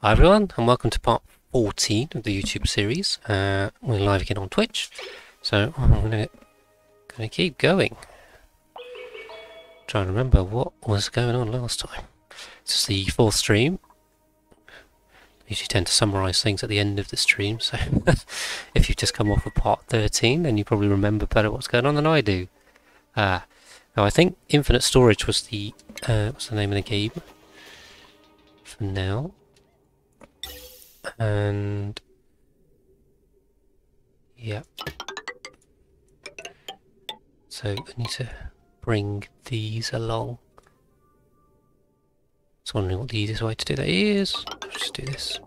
Hi everyone, and welcome to part 14 of the YouTube series. Uh, we're live again on Twitch, so I'm gonna, gonna keep going. Trying to remember what was going on last time. This is the fourth stream. I usually tend to summarise things at the end of the stream, so if you've just come off of part 13, then you probably remember better what's going on than I do. Uh, now I think Infinite Storage was the uh, what's the name of the game for now and yeah. So I need to bring these along. Just wondering what the easiest way to do that is. I'll just do this.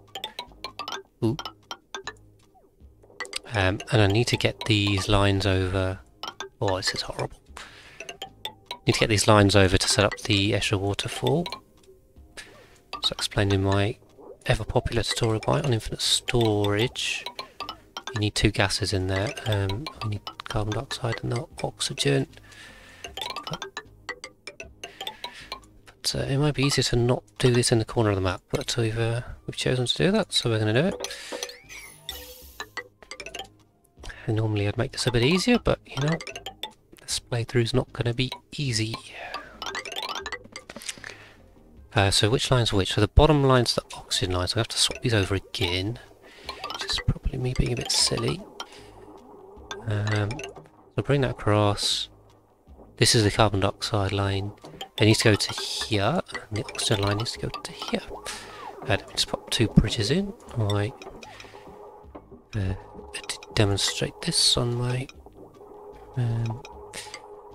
Ooh. Um, and I need to get these lines over. Oh this is horrible. Need to get these lines over to set up the Escher waterfall. So explained in my ever popular tutorial on infinite storage. You need two gases in there. Um, we need carbon dioxide and not oxygen. But, but uh, it might be easier to not do this in the corner of the map, but we've uh, we've chosen to do that, so we're going to do it. And normally I'd make this a bit easier, but you know, this playthrough is not going to be easy. Uh, so which line's which? So the bottom line's the oxygen line, so I have to swap these over again. Which is probably me being a bit silly. Um, so bring that across. This is the carbon dioxide line. It needs to go to here, and the oxygen line needs to go to here. Uh, let me just pop two bridges in. I uh, demonstrate this on my um,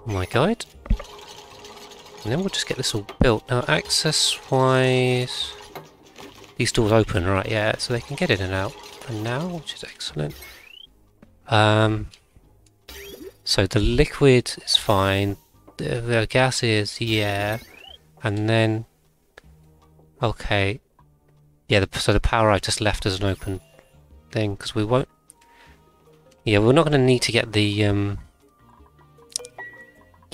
my guide. And then we'll just get this all built. Now, access-wise... These doors open, right, yeah, so they can get in and out for now, which is excellent. Um, so the liquid is fine. The, the gas is, yeah. And then... Okay. Yeah, the, so the power I just left as an open thing, because we won't... Yeah, we're not going to need to get the... Um,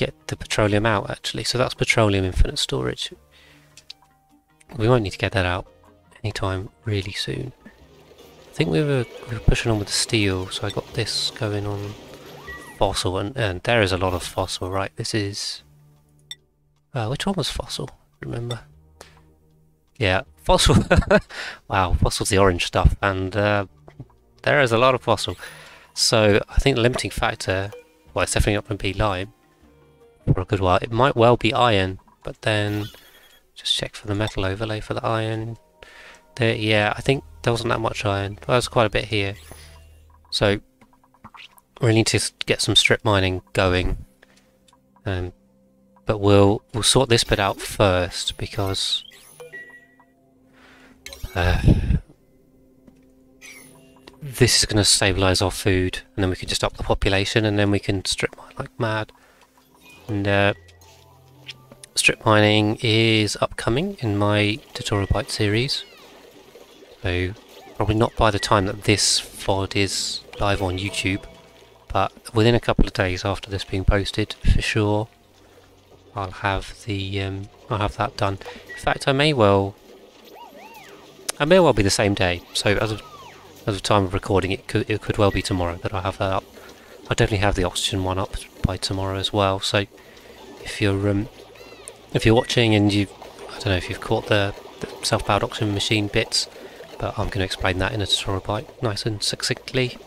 get the petroleum out actually. So that's petroleum infinite storage. We won't need to get that out anytime really soon. I think we were, we were pushing on with the steel, so I got this going on fossil, and, and there is a lot of fossil, right? This is... Uh, which one was fossil? Remember? Yeah, fossil. wow, fossil's the orange stuff, and uh, there is a lot of fossil. So I think the limiting factor, well, it's definitely not going to be lime for a good while. It might well be iron, but then just check for the metal overlay for the iron. There, yeah, I think there wasn't that much iron. There was quite a bit here. So we need to get some strip mining going. Um, but we'll we'll sort this bit out first because uh, this is going to stabilize our food, and then we can just up the population, and then we can strip mine like mad. And uh, strip mining is upcoming in my tutorial bite series. So probably not by the time that this VOD is live on YouTube, but within a couple of days after this being posted, for sure, I'll have the um, I'll have that done. In fact, I may well, I may well be the same day. So as of as of time of recording, it could it could well be tomorrow that I have that up. I definitely have the oxygen one up by tomorrow as well. So if you're um, if you're watching and you I don't know if you've caught the, the self-powered oxygen machine bits, but I'm going to explain that in a tutorial bite nice and succinctly.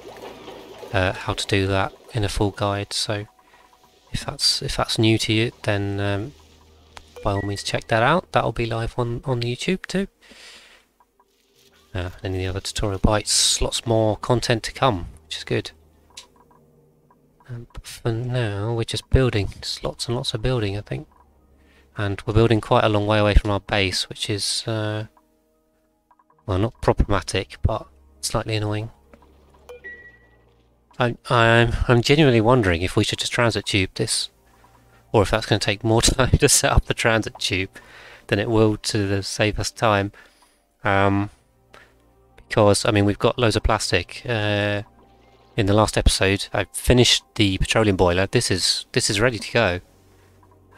Uh, how to do that in a full guide. So if that's if that's new to you, then um, by all means check that out. That'll be live on on YouTube too. Uh, in the other tutorial bites, lots more content to come, which is good. Um, but for now, we're just building. Just lots and lots of building, I think. And we're building quite a long way away from our base, which is, uh, well, not problematic, but slightly annoying. I, I'm, I'm genuinely wondering if we should just transit tube this, or if that's going to take more time to set up the transit tube than it will to save us time. Um, because, I mean, we've got loads of plastic. Uh, in the last episode, I finished the petroleum boiler. This is this is ready to go.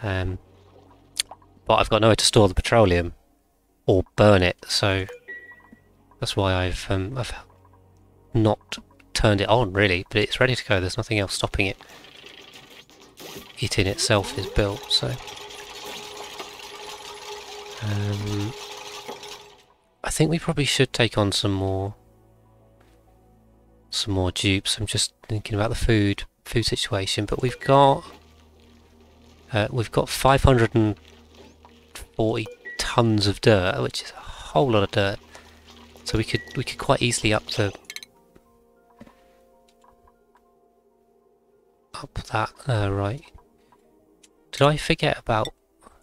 Um, but I've got nowhere to store the petroleum or burn it, so That's why I've um, I've not turned it on really, but it's ready to go. There's nothing else stopping it. It in itself is built, so. Um, I think we probably should take on some more some more dupes. I'm just thinking about the food food situation, but we've got uh, we've got 540 tons of dirt, which is a whole lot of dirt. So we could we could quite easily up the up that uh, right. Did I forget about?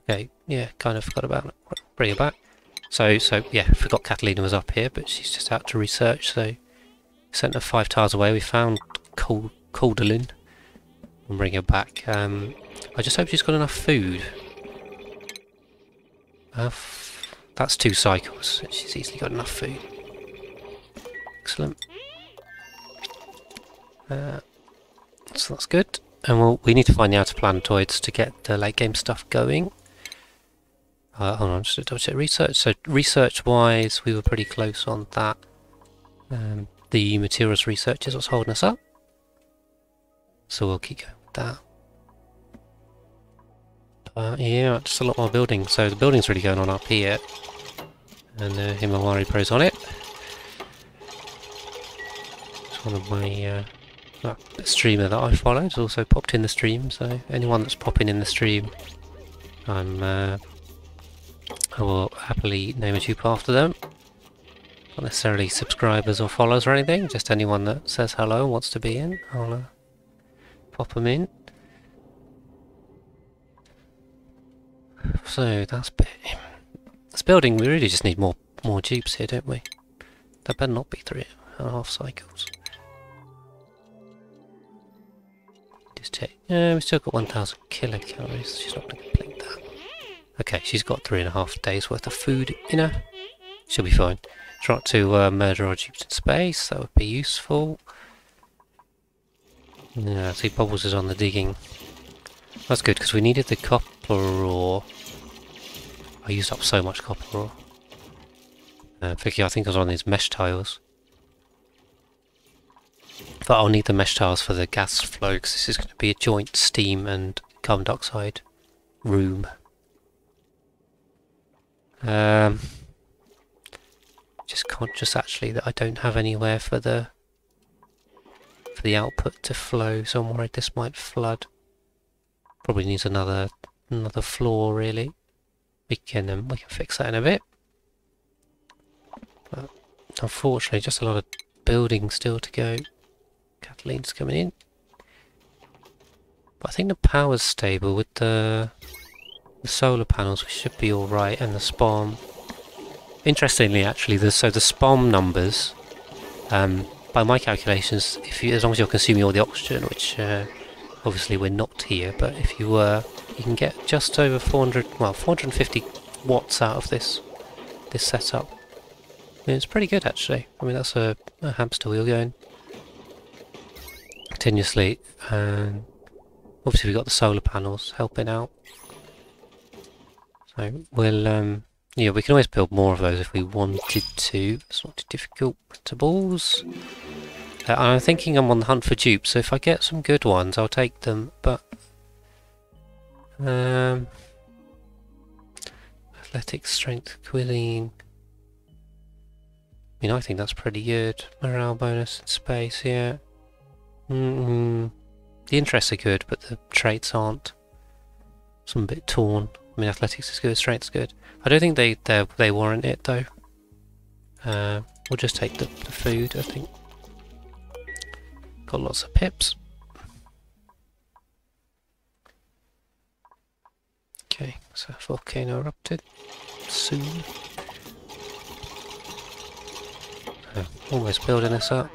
Okay, yeah, kind of forgot about it. Bring it back. So so yeah, forgot Catalina was up here, but she's just out to research. So sent her five tiles away. We found Cal Calderlin and bring her back. Um, I just hope she's got enough food. Uh, that's two cycles. She's easily got enough food. Excellent. Uh, so that's good. And we'll, we need to find the outer planetoids to get the late game stuff going. Uh, hold on, just to double check research. So research-wise, we were pretty close on that. Um, the materials research is what's holding us up. So we'll keep going with that. Uh, yeah, just a lot more building. So the building's really going on up here. And uh, Himawari Pro's on it. It's one of my uh, streamer that I followed has also popped in the stream. So anyone that's popping in the stream, I'm uh, I will happily name a dupe after them. Not necessarily subscribers or followers or anything, just anyone that says hello and wants to be in, I'll uh, pop them in. So that's this building. We really just need more more dupes here, don't we? That better not be three and a half cycles. Just check. Yeah, we still got 1,000 kilocalories. She's not going to complete that. Okay, she's got three and a half days worth of food in her. She'll be fine. Try to uh, murder our dupes in space. That would be useful. Yeah, see, Bubbles is on the digging. That's good, because we needed the copper ore. I used up so much copper ore. Uh, Vicky, I think I was on these mesh tiles. But I'll need the mesh tiles for the gas flow, because this is going to be a joint steam and carbon dioxide room. Um, just conscious actually that I don't have anywhere for the for the output to flow, so I'm worried this might flood. Probably needs another another floor really. We can um, we can fix that in a bit. But unfortunately, just a lot of building still to go. Catalina's coming in. But I think the power's stable with the the solar panels. We should be all right, and the SPOM. Interestingly, actually, the, so the SPOM numbers, um, by my calculations, if you, as long as you're consuming all the oxygen, which uh, Obviously we're not here, but if you were, you can get just over 400, well 450 watts out of this this setup. I mean, it's pretty good actually. I mean, that's a, a hamster wheel going continuously, and obviously we've got the solar panels helping out. So we'll, um, yeah, we can always build more of those if we wanted to. It's not too difficult. To balls. Uh, I'm thinking I'm on the hunt for dupes, so if I get some good ones, I'll take them, but... Um, athletic strength, cuisine... I mean, I think that's pretty good. Morale bonus in space, yeah. Mm -hmm. The interests are good, but the traits aren't. Some bit torn. I mean, athletics is good, strength's good. I don't think they they, they warrant it though. Uh, we'll just take the, the food, I think. Got lots of pips. Okay, so volcano erupted soon. Uh, almost building this up.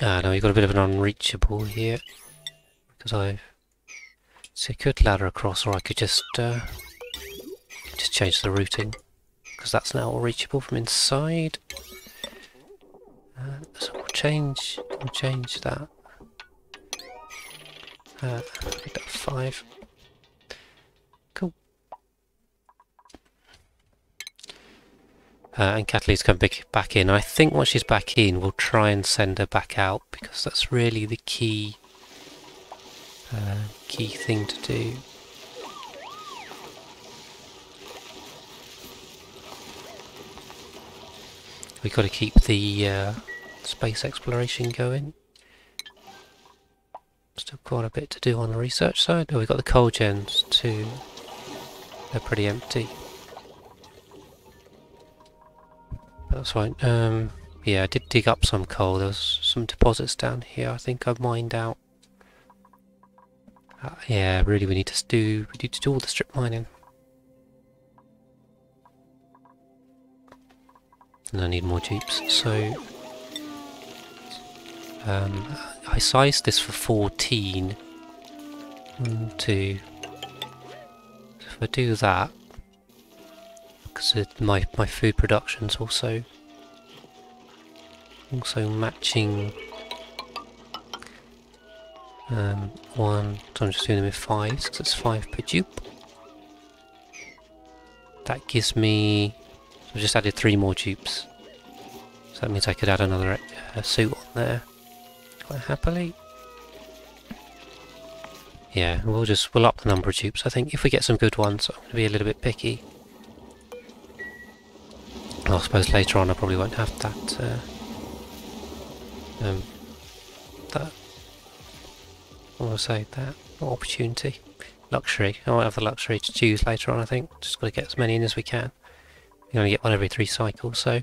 Ah, no, you've got a bit of an unreachable here. Because I... So I could ladder across, or I could just, uh, just change the routing because that's now all reachable from inside. Uh, so we'll change, we'll change that. Uh, five. Cool. Uh, and Catalina's come back in. I think once she's back in, we'll try and send her back out because that's really the key uh, key thing to do. We've got to keep the uh, space exploration going. Still quite a bit to do on the research side. Oh, we've got the coal gens too. They're pretty empty. That's fine. Um, yeah, I did dig up some coal. There was some deposits down here. I think I've mined out. Uh, yeah, really, we need to do we need to do all the strip mining. And I need more jeeps. So um, I sized this for 14. One, two. So if I do that, because my my food production's also also matching um, one, so I'm just doing them with fives because it's five per dupe. That gives me, I've just added three more dupes. So that means I could add another uh, suit on there quite happily. Yeah, we'll just, we'll up the number of dupes. I think if we get some good ones, I'm going to be a little bit picky. I suppose later on I probably won't have that, uh, um, that, say, that opportunity, luxury. I won't have the luxury to choose later on I think, just got to get as many in as we can. You only get one every three cycles, so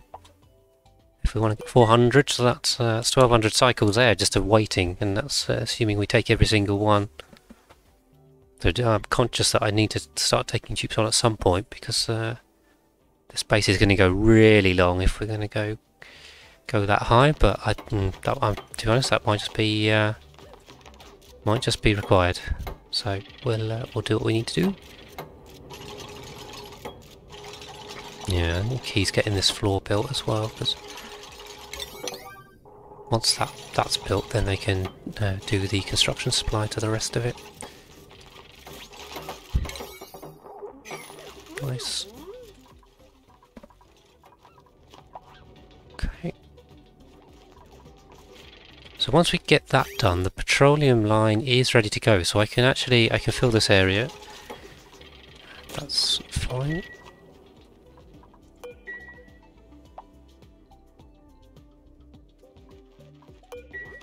if we want to get 400, so that's, uh, that's 1200 cycles there just of waiting, and that's uh, assuming we take every single one. So I'm conscious that I need to start taking tubes on at some point because uh, the space is going to go really long if we're going to go go that high. But I, mm, that, to be honest, that might just be uh, might just be required. So we'll uh, we'll do what we need to do. Yeah, I think he's getting this floor built as well because once that that's built, then they can uh, do the construction supply to the rest of it. Nice. So once we get that done, the petroleum line is ready to go. So I can actually, I can fill this area. That's fine.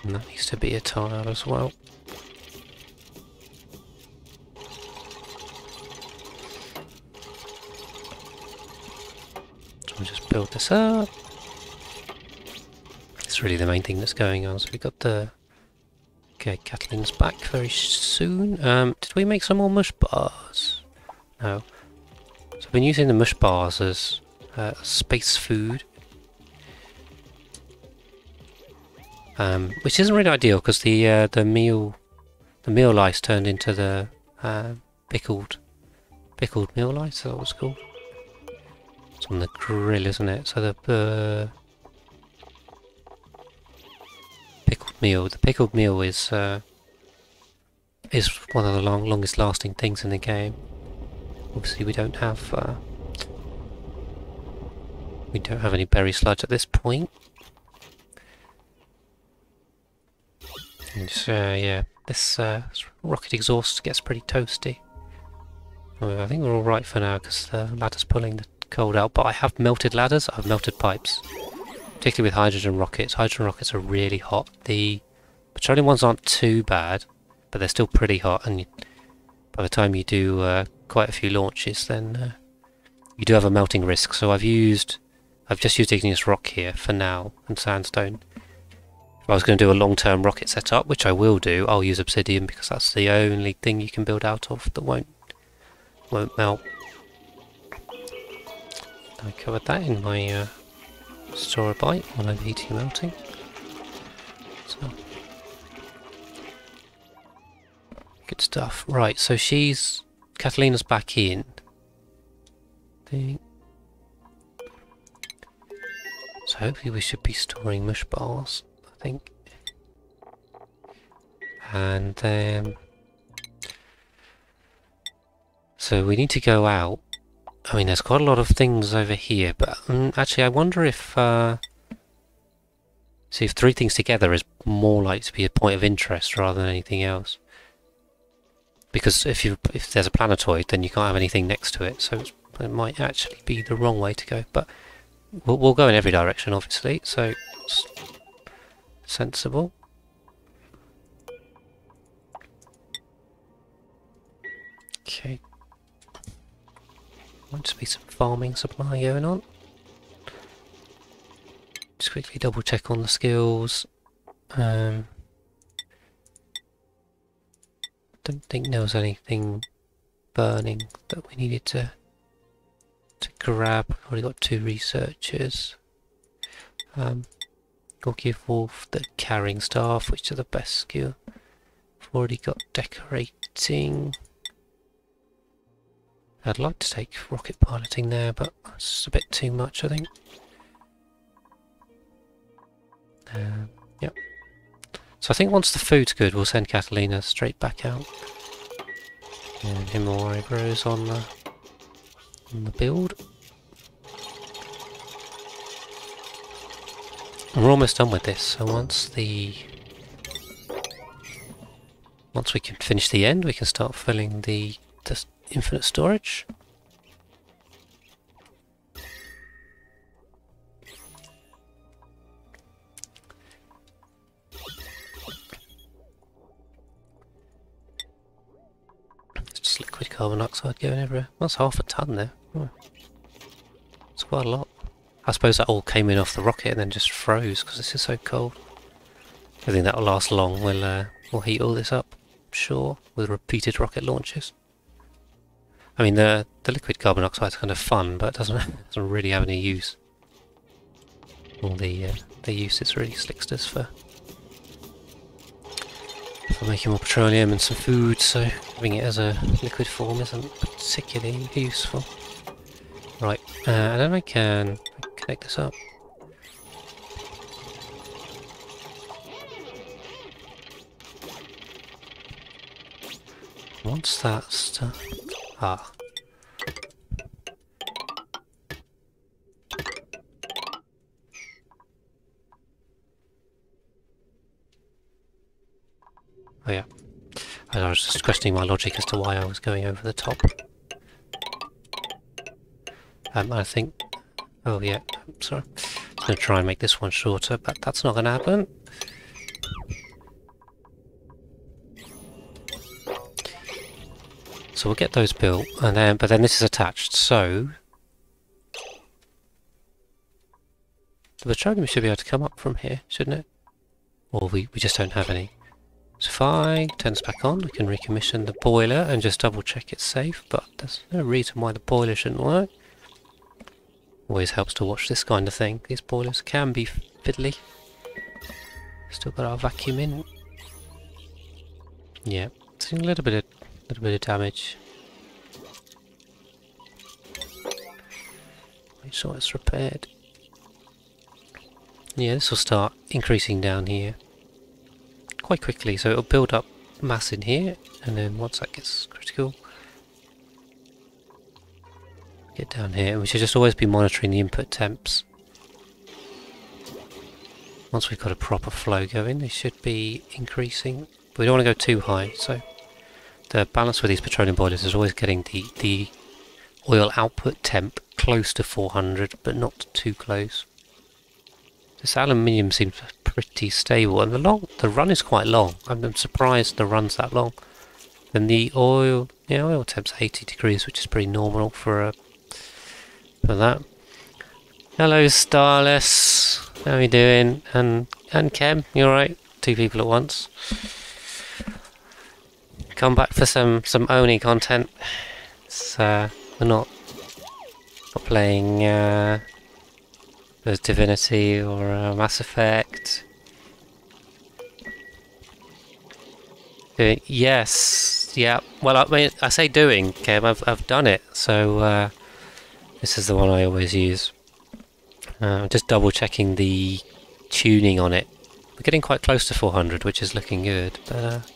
And that needs to be a tile as well. So we'll just build this up that's really the main thing that's going on. So we got the... Okay, Catalina's back very soon. Um, did we make some more mush bars? No. So I've been using the mush bars as uh, space food. Um, which isn't really ideal because the uh, the meal the meal lice turned into the uh, pickled pickled meal lice. That was called. It's on the grill, isn't it? So the uh, meal. The pickled meal is uh, is one of the long, longest lasting things in the game. Obviously, we don't have uh, we don't have any berry sludge at this point. And uh, yeah, this uh, rocket exhaust gets pretty toasty. I think we're all right for now because the ladder's pulling the cold out. But I have melted ladders. I've melted pipes particularly with hydrogen rockets. Hydrogen rockets are really hot. The petroleum ones aren't too bad, but they're still pretty hot, and by the time you do uh, quite a few launches, then uh, you do have a melting risk. So I've used, I've just used igneous rock here for now, and sandstone. If I was going to do a long-term rocket setup, which I will do, I'll use obsidian because that's the only thing you can build out of that won't won't melt. I covered that in my uh, store a bite while I'm heating melting. So good stuff. Right, so she's Catalina's back in. So hopefully we should be storing mush bars, I think. And then so we need to go out I mean, there's quite a lot of things over here, but um, actually, I wonder if uh, see if three things together is more likely to be a point of interest rather than anything else. Because if you if there's a planetoid, then you can't have anything next to it, so it might actually be the wrong way to go. But we'll, we'll go in every direction, obviously. So sensible. Okay. Might just be some farming supply going on. Just quickly double check on the skills. Um, don't think there was anything burning that we needed to to grab. We've already got two researchers. Um, we'll give Wolf the carrying staff, which are the best skill. We've already got decorating. I'd like to take rocket piloting there, but it's a bit too much, I think. Um, yep. So I think once the food's good, we'll send Catalina straight back out. And Himawari Pro's on the on the build. we're almost done with this, so once the once we can finish the end, we can start filling the, the infinite storage. It's just liquid carbon dioxide going everywhere. That's half a ton there. Oh. It's quite a lot. I suppose that all came in off the rocket and then just froze because this is so cold. I think that'll last long. We'll, uh, we'll heat all this up, sure, with repeated rocket launches. I mean, the the liquid carbon dioxide is kind of fun, but doesn't doesn't really have any use. All the uh, the use is really slicksters for for making more petroleum and some food. So having it as a liquid form isn't particularly useful. Right, uh, and then I can connect this up. Once that's done... Ah. Oh yeah. I was just questioning my logic as to why I was going over the top. Um, I think... Oh yeah, sorry. I'm going to try and make this one shorter, but that's not going to happen. We'll get those built, and then but then this is attached. So the petroleum should be able to come up from here, shouldn't it? Or we we just don't have any. So if I turn this back on, we can recommission the boiler and just double check it's safe. But there's no reason why the boiler shouldn't work. Always helps to watch this kind of thing. These boilers can be fiddly. Still got our vacuum in. Yeah, seeing a little bit of little bit of damage. Make sure it's repaired. Yeah, this will start increasing down here quite quickly, so it'll build up mass in here, and then once that gets critical, get down here. We should just always be monitoring the input temps. Once we've got a proper flow going, they should be increasing. But we don't want to go too high, so the balance with these petroleum boilers is always getting the, the oil output temp close to 400 but not too close. This aluminium seems pretty stable and the long the run is quite long. I'm, surprised the run's that long. Then the oil yeah oil temp's 80 degrees which is pretty normal for a for that. Hello Starless, how are you doing? And and Kem, you alright? Two people at once come back for some some Oni content. It's, uh, we're not not playing uh, Divinity or uh, Mass Effect. yes, yeah. Well, I mean, I say doing, Kim. I've I've done it, so uh, this is the one I always use. Uh, just double checking the tuning on it. We're getting quite close to 400, which is looking good, but.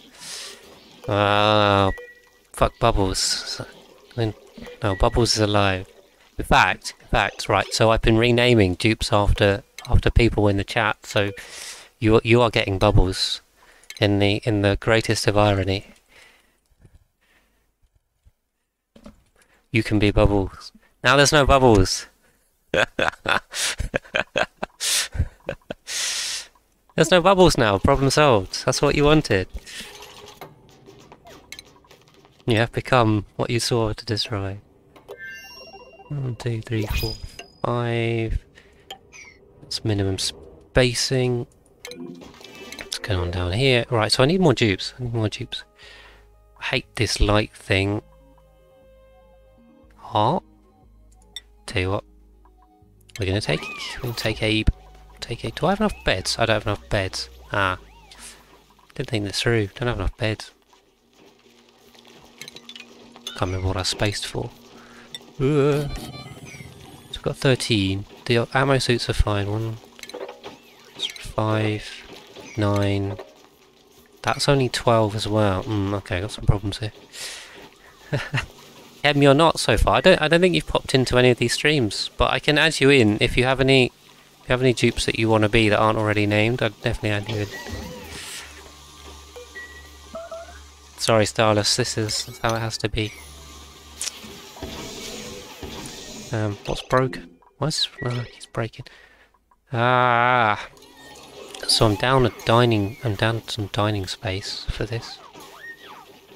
Uh, fuck Bubbles. No, Bubbles is alive. In fact, in fact, right. So I've been renaming dupes after after people in the chat. So you you are getting bubbles in the in the greatest of irony. You can be bubbles. Now there's no bubbles. there's no bubbles now. Problem solved. That's what you wanted. You have become what you saw to destroy. One, two, three, four, five. That's minimum spacing. What's going on down here? Right, so I need more dupes. I need more dupes. I hate this light thing. Heart. Tell you what. We're gonna take we're gonna take Abe. Take Abe. Do I have enough beds? I don't have enough beds. Ah. Didn't think this through. Don't have enough beds. Can't remember what I spaced for. Uh, so I've got 13. The Atmo suits are fine. One, five, nine. That's only 12 as well. Mm, okay, got some problems here. Em, you're not so far. I don't. I don't think you've popped into any of these streams, but I can add you in if you have any. If you have any dupes that you want to be that aren't already named, I'd definitely add you in. Sorry, Starless. This is how it has to be. Um, what's broken? What's oh, he's breaking? Ah. So I'm down a dining. I'm down some dining space for this.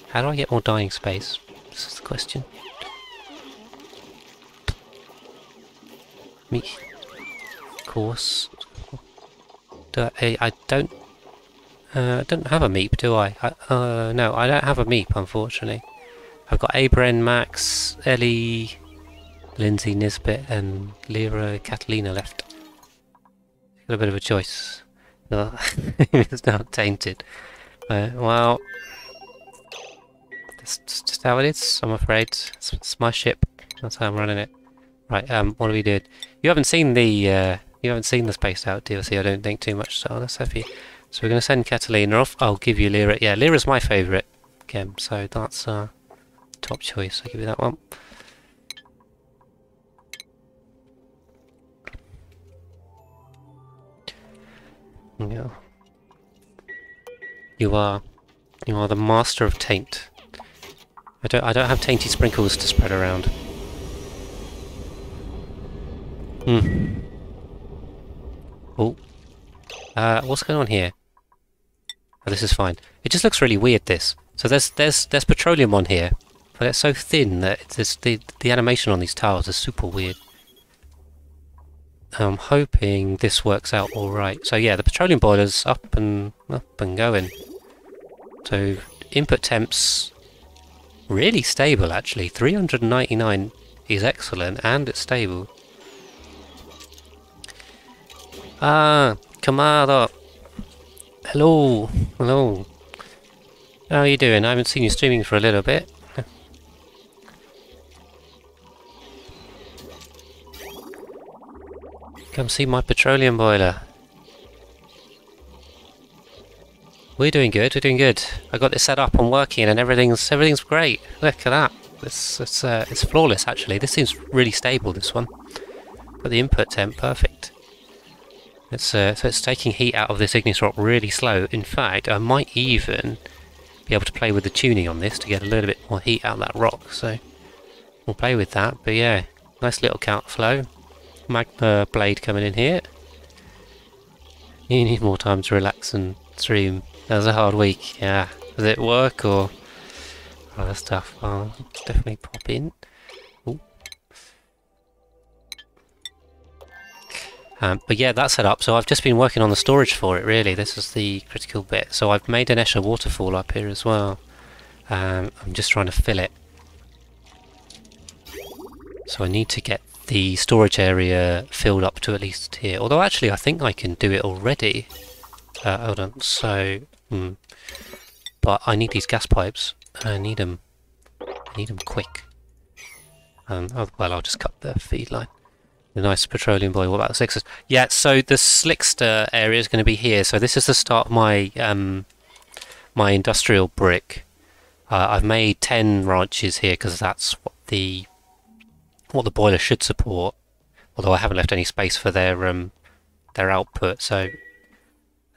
How do I get more dining space? This is the question. Me. Course. Do I, I don't. Uh, I don't have a meep, do I? I? Uh, no, I don't have a meep, unfortunately. I've got Abram, Max, Ellie, Lindsay, Nisbet, and Lyra Catalina left. Got a bit of a choice. It's now tainted. Uh, well, that's just how it is. I'm afraid it's, it's, my ship. That's how I'm running it. Right. Um. What do we do? You haven't seen the. Uh, you haven't seen the spaced out DLC. I don't think too much. So let's have you. So we're going to send Catalina off. I'll give you Lyra. Yeah, Lyra's my favourite game. So that's uh, top choice. I'll give you that one. Yeah. You are you are the master of taint. I don't I don't have tainty sprinkles to spread around. Hmm. Oh. Uh what's going on here? Oh, this is fine. It just looks really weird this. So there's there's there's petroleum on here, but it's so thin that it's the the animation on these tiles is super weird. I'm hoping this works out alright. So yeah, the petroleum boiler's up and up and going. So input temps really stable actually. 399 is excellent and it's stable. Ah, Kamado. Hello, hello. How are you doing? I haven't seen you streaming for a little bit. Come see my petroleum boiler. We're doing good, we're doing good. I got this set up and working and everything's everything's great. Look at that. It's it's uh, it's flawless actually. This seems really stable this one. Got the input temp perfect. It's uh, so it's taking heat out of this igneous rock really slow. In fact, I might even be able to play with the tuning on this to get a little bit more heat out of that rock. So we'll play with that. But yeah, nice little counter flow magma blade coming in here. You need more time to relax and stream. That was a hard week, yeah. Does it work or other stuff? I'll definitely pop in. Um, but yeah, that's set up. So I've just been working on the storage for it, really. This is the critical bit. So I've made an Escher waterfall up here as well. Um, I'm just trying to fill it. So I need to get the storage area filled up to at least here. Although actually I think I can do it already. Uh, hold on, so... Hmm. But I need these gas pipes. I need them. I need them quick. Um, oh, well, I'll just cut the feed line. The nice petroleum boy. What about the sixes? Yeah, so the slickster area is going to be here. So this is the start of my um, my industrial brick. Uh, I've made 10 ranches here because that's what the what the boiler should support. Although I haven't left any space for their um, their output, so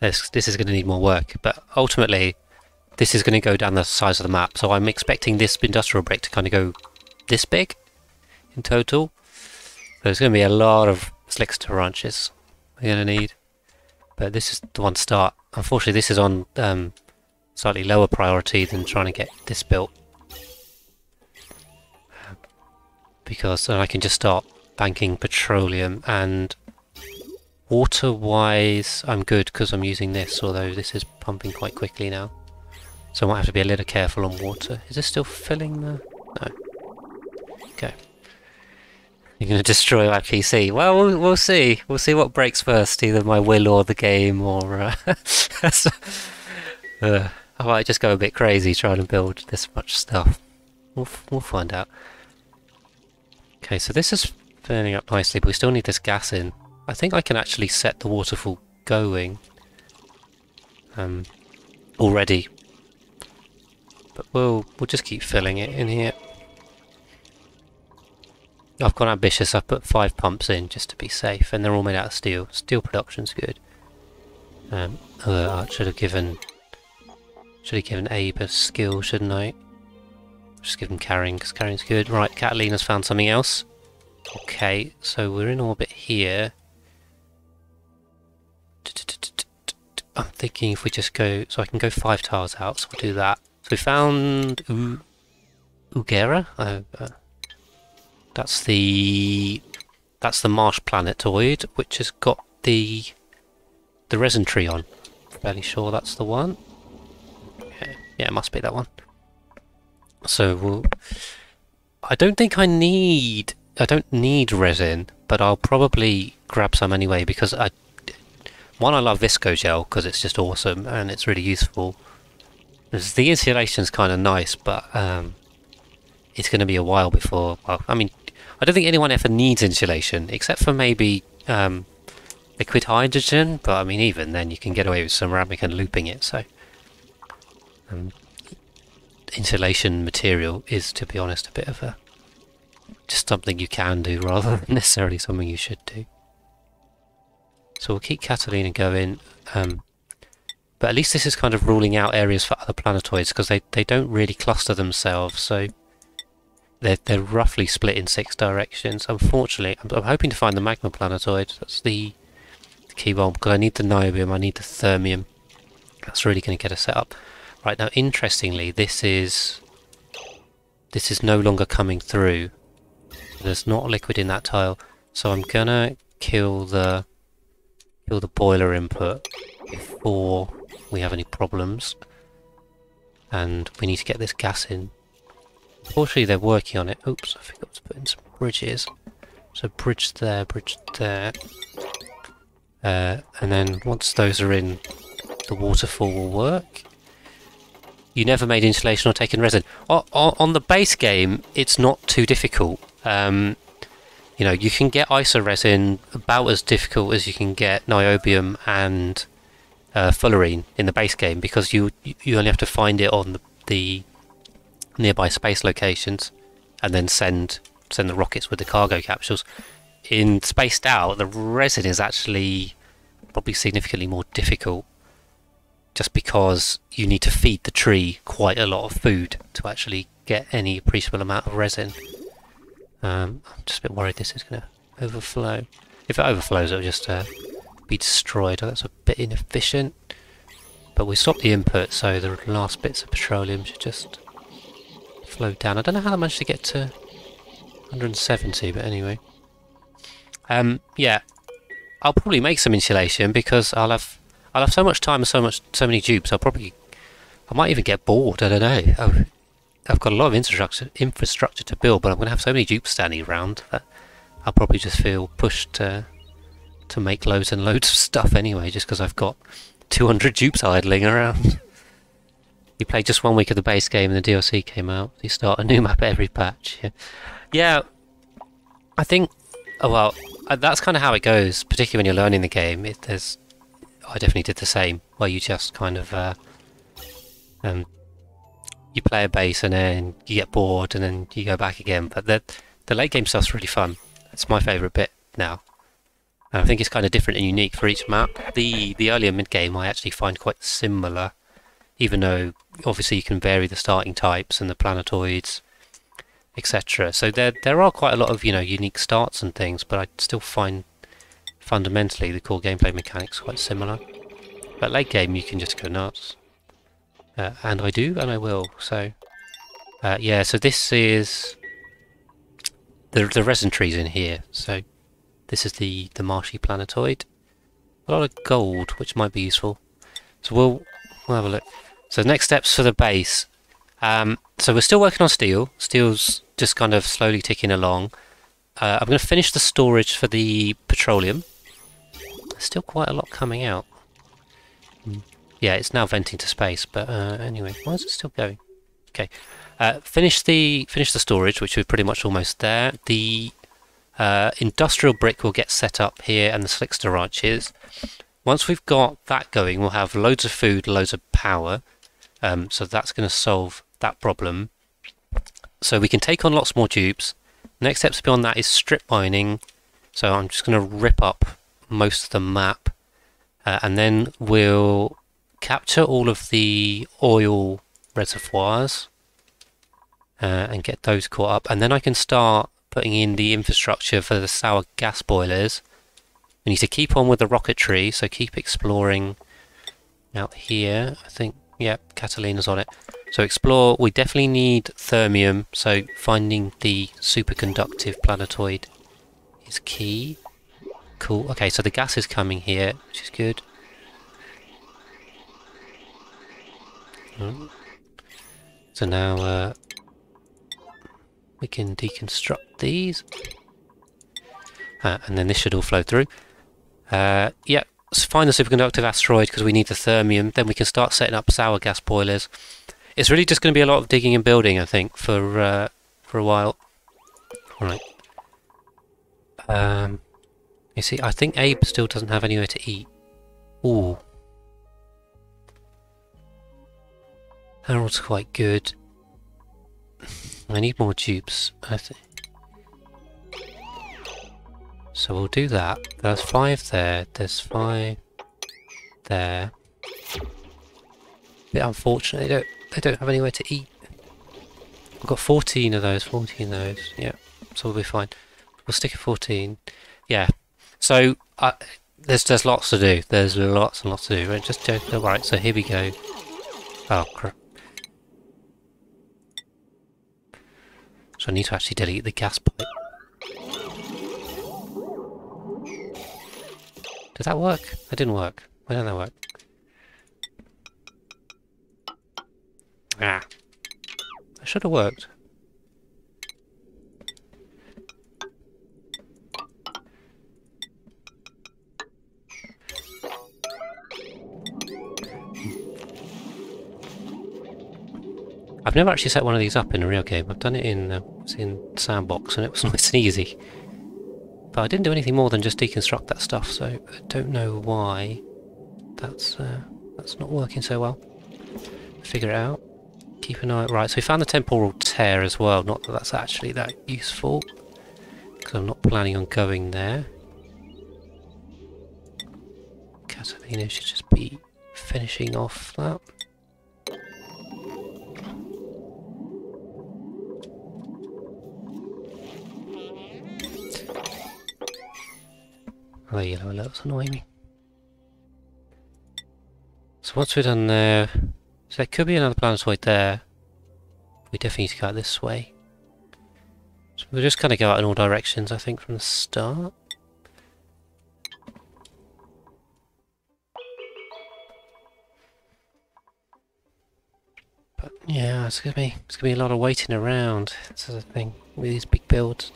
this this is going to need more work. But ultimately, this is going to go down the size of the map. So I'm expecting this industrial brick to kind of go this big in total. There's going to be a lot of slickster ranches we're going to need. But this is the one to start. Unfortunately, this is on um, slightly lower priority than trying to get this built. Because I can just start banking petroleum and water-wise I'm good because I'm using this, although this is pumping quite quickly now. So I might have to be a little careful on water. Is this still filling the... No. Okay. You're going to destroy my PC. Well, well, we'll see. We'll see what breaks first, either my will or the game, or... Uh, uh, I might just go a bit crazy trying to build this much stuff. We'll, we'll find out. Okay, so this is filling up nicely, but we still need this gas in. I think I can actually set the waterfall going um, already. But we'll, we'll just keep filling it in here. I've gone ambitious, I've put five pumps in just to be safe, and they're all made out of steel. Steel production's good. Um, I should have given should have given Abe a skill, shouldn't I? Just give him carrying, because carrying's good. Right, Catalina's found something else. Okay, so we're in orbit here. I'm thinking if we just go, so I can go five tiles out, so we'll do that. So we found U Ugera. Uh, uh, that's the that's the Marsh planetoid, which has got the the resin tree on. Fairly sure that's the one. Yeah, yeah it must be that one. So we'll, I don't think I need I don't need resin, but I'll probably grab some anyway because I one I love Visco gel because it's just awesome and it's really useful. The insulation's kind of nice, but um, it's going to be a while before. Well, I mean, I don't think anyone ever needs insulation, except for maybe um, liquid hydrogen, but I mean even then you can get away with ceramic and looping it, so... Um, insulation material is, to be honest, a bit of a... just something you can do rather than necessarily something you should do. So we'll keep Catalina going, um, but at least this is kind of ruling out areas for other planetoids because they, they don't really cluster themselves, so they're, they're roughly split in six directions. Unfortunately, I'm, I'm hoping to find the magma planetoid. That's the, the key bomb, because I need the niobium, I need the thermium. That's really going to get us set up. Right, now interestingly, this is this is no longer coming through. There's not liquid in that tile. So I'm gonna kill the kill the boiler input before we have any problems. And we need to get this gas in Fortunately, they're working on it. Oops, I forgot to put in some bridges. So bridge there, bridge there. Uh, and then once those are in, the waterfall will work. You never made insulation or taken resin. On the base game, it's not too difficult. Um, you know, you can get iso resin about as difficult as you can get niobium and uh, fullerene in the base game because you you only have to find it on the, the nearby space locations and then send send the rockets with the cargo capsules. In Spaced Out, the resin is actually probably significantly more difficult just because you need to feed the tree quite a lot of food to actually get any appreciable amount of resin. Um, I'm just a bit worried this is going to overflow. If it overflows, it'll just uh, be destroyed. That's a bit inefficient. But we stopped the input, so the last bits of petroleum should just flowed down. I don't know how I managed to get to 170, but anyway. Um, yeah, I'll probably make some insulation because I'll have I'll have so much time and so much so many dupes. I'll probably I might even get bored. I don't know. I've, I've got a lot of infrastructure infrastructure to build, but I'm going to have so many dupes standing around that I'll probably just feel pushed to to make loads and loads of stuff anyway, just because I've got 200 dupes idling around. You play just one week of the base game and the DLC came out. You start a new map every patch. Yeah, yeah I think. Oh, well, uh, that's kind of how it goes, particularly when you're learning the game. It, there's, I definitely did the same, where you just kind of, uh, um, you play a base and then you get bored and then you go back again. But the the late game stuff's really fun. It's my favourite bit now. And I think it's kind of different and unique for each map. The the earlier mid game I actually find quite similar, even though obviously you can vary the starting types and the planetoids, etc. So there there are quite a lot of you know unique starts and things, but I still find fundamentally the core gameplay mechanics quite similar. But late game you can just go nuts, uh, and I do and I will. So uh, yeah, so this is the the resin trees in here. So this is the the marshy planetoid. A lot of gold, which might be useful. So we'll we'll have a look. So next steps for the base. Um, so we're still working on steel. Steel's just kind of slowly ticking along. Uh, I'm going to finish the storage for the petroleum. Still quite a lot coming out. Hmm. Yeah, it's now venting to space, but uh, anyway, why is it still going? Okay, uh, finish the finish the storage, which we're pretty much almost there. The uh, industrial brick will get set up here, and the slickster ranches. Once we've got that going, we'll have loads of food, loads of power. Um, so that's going to solve that problem. So we can take on lots more dupes. Next steps beyond that is strip mining. So I'm just going to rip up most of the map, uh, and then we'll capture all of the oil reservoirs uh, and get those caught up. And then I can start putting in the infrastructure for the sour gas boilers. We need to keep on with the rocketry, so keep exploring out here. I think, yep, Catalina's on it. So explore, we definitely need thermium, so finding the superconductive planetoid is key. Cool, okay, so the gas is coming here, which is good. Hmm. So now uh, we can deconstruct these. Uh, and then this should all flow through. Uh, let's find the superconductive asteroid because we need the thermium. Then we can start setting up sour gas boilers. It's really just going to be a lot of digging and building, I think, for uh, for a while. All right. Um, you see, I think Abe still doesn't have anywhere to eat. Ooh. Harold's quite good. I need more tubes, I think. So we'll do that. There's five there, there's five there. Bit unfortunate, they don't, they don't have anywhere to eat. We've got 14 of those, 14 of those, yeah, so we'll be fine. We'll stick at 14. Yeah, so uh, there's there's lots to do. There's lots and lots to do. Right, just joking. Alright, so here we go. Oh crap. So I need to actually delete the gas pipe. Did that work? That didn't work. Why didn't that work? Ah. That should have worked. I've never actually set one of these up in a real game. I've done it in uh, in Sandbox and it was nice and easy. But I didn't do anything more than just deconstruct that stuff, so I don't know why that's uh, that's not working so well. Figure it out. Keep an eye. out. Right, so we found the temporal tear as well. Not that that's actually that useful, because I'm not planning on going there. Catalina should just be finishing off that. Oh, the yellow alerts annoy me. So once we're done there, so there could be another planetoid there. We definitely need to go out this way. So we'll just kind of go out in all directions, I think, from the start. But yeah, it's gonna be it's gonna be a lot of waiting around. This is the thing with these big builds.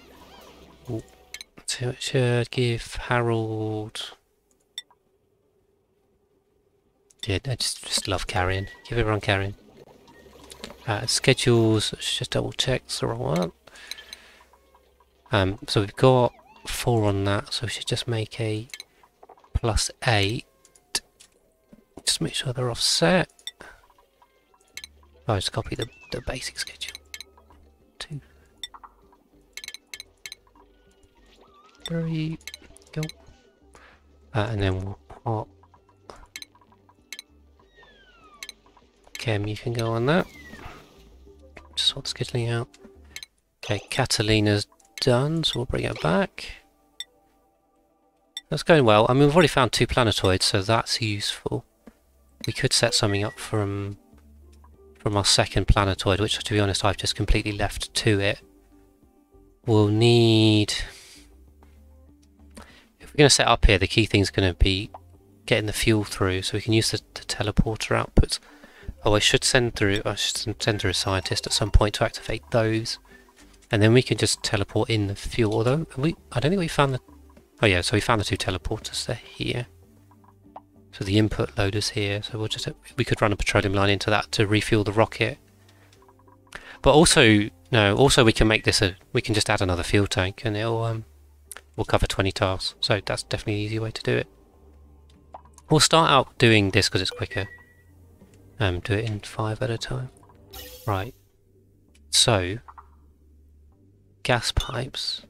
So should give Harold... Yeah, I just, just love carrying. Give everyone carrying. Uh, schedules, just double check, the wrong one. Um, so we've got four on that, so we should just make a plus eight. Just make sure they're offset. Oh, just copy the, the basic schedule. Two. Three, go. Uh, and then we'll pop. Chem, you can go on that. Just sort scheduling out. Okay, Catalina's done, so we'll bring it back. That's going well. I mean, we've already found two planetoids, so that's useful. We could set something up from from our second planetoid, which, to be honest, I've just completely left to it. We'll need... We're going to set up here, the key thing is going to be getting the fuel through, so we can use the, the teleporter outputs. Oh, I should send through. I should send through a scientist at some point to activate those, and then we can just teleport in the fuel. Although we, I don't think we found the. Oh yeah, so we found the two teleporters. They're here. So the input loader's here. So we'll just we could run a petroleum line into that to refuel the rocket. But also, no, also we can make this a. We can just add another fuel tank, and it'll um, will cover 20 tiles. So that's definitely an easy way to do it. We'll start out doing this because it's quicker. Um, do it in five at a time. Right. So, gas pipes.